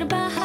about